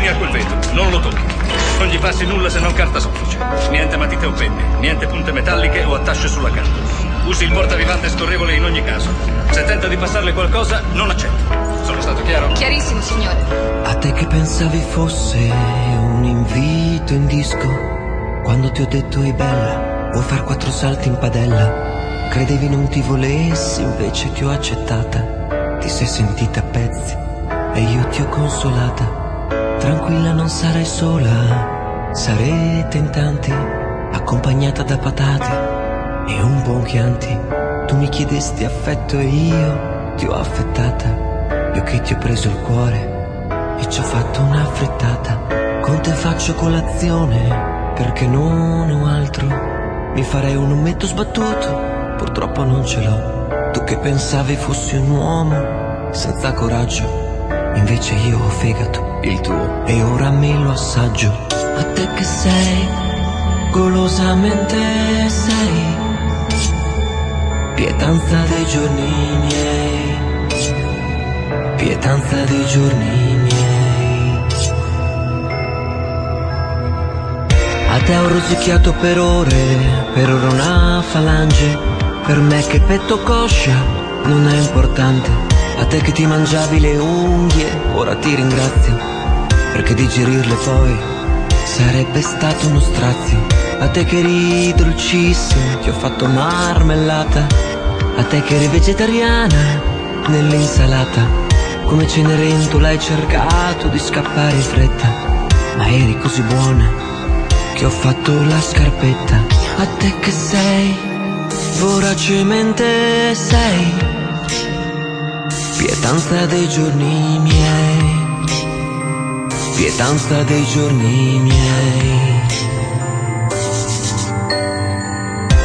vicini a quel vetro, non lo tocchi. Non gli passi nulla se non carta soffice. Niente matite o penne, niente punte metalliche o attasce sulla carta. Usi il portavivante scorrevole in ogni caso. Se tenta di passarle qualcosa, non accetta. Sono stato chiaro? Chiarissimo, signore. A te che pensavi fosse un invito in disco, quando ti ho detto è bella, vuoi far quattro salti in padella. Credevi non ti volessi, invece ti ho accettata. Ti sei sentita a pezzi e io ti ho consolata. Tranquilla non sarai sola, sarete in tanti, accompagnata da patate e un buon Chianti. Tu mi chiedesti affetto e io ti ho affettata. Io che ti ho preso il cuore e ci ho fatto una frittata. Con te faccio colazione perché non ho altro. Mi farei un ometto sbattuto, purtroppo non ce l'ho. Tu che pensavi fossi un uomo senza coraggio, invece io ho fegato il tuo e ora me lo assaggio. A te che sei, golosamente sei Pietanza dei giorni miei, pietanza dei giorni miei. A te ho rosicchiato per ore, per ora una falange, per me che petto coscia non è importante. A te che ti mangiavi le unghie, ora ti ringrazio, perché digerirle poi sarebbe stato uno strazio. A te che eri dolcissimo, ti ho fatto marmellata. A te che eri vegetariana nell'insalata. Come Cenerentola hai cercato di scappare in fretta Ma eri così buona che ho fatto la scarpetta. A te che sei voracemente sei Pietanza dei giorni miei Pietanza dei giorni miei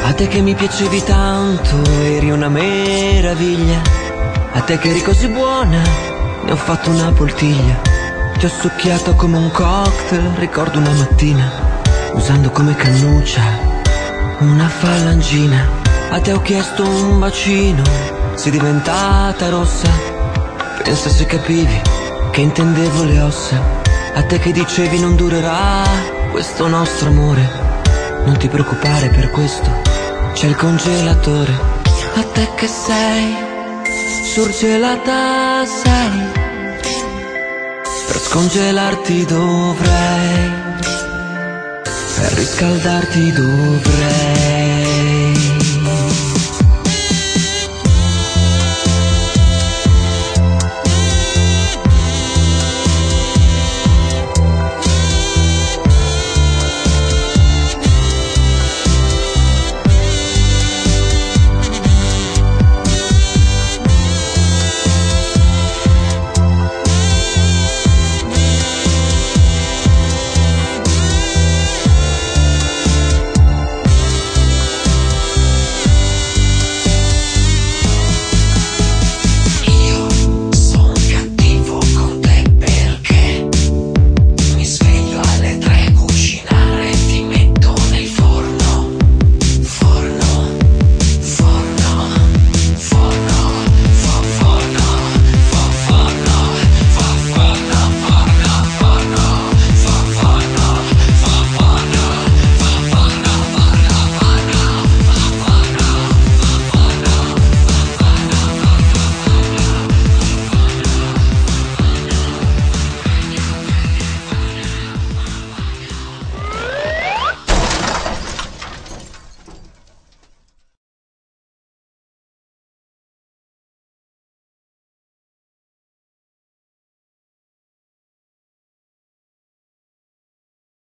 A te che mi piacevi tanto, eri una meraviglia. A te che eri così buona, ne ho fatto una poltiglia. Ti ho succhiato come un cocktail, ricordo una mattina, usando come cannuccia una falangina. A te ho chiesto un bacino, sei diventata rossa. Pensa se capivi che intendevo le ossa. A te che dicevi non durerà questo nostro amore. Non ti preoccupare per questo c'è il congelatore. A te che sei surgelata sei. Per scongelarti dovrei, per riscaldarti dovrei.